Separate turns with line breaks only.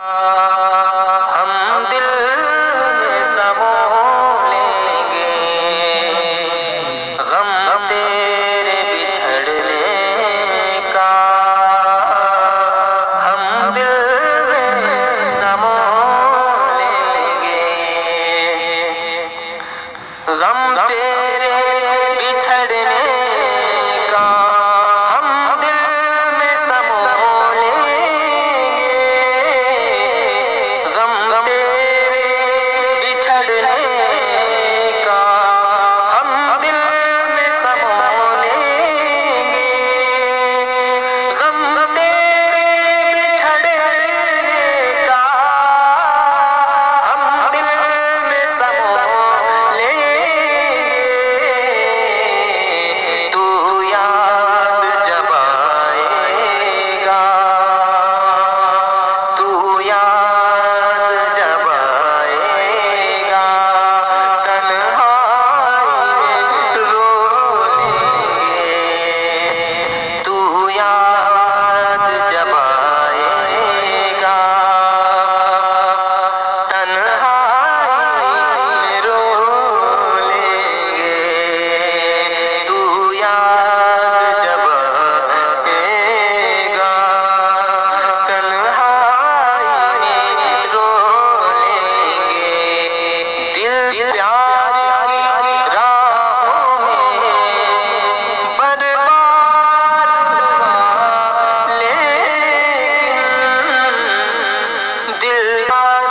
हम दिल में लेंगे। गम तेरे बिछड़ने का। हम दिल में लेंगे। गम तेरे Amen. Señor.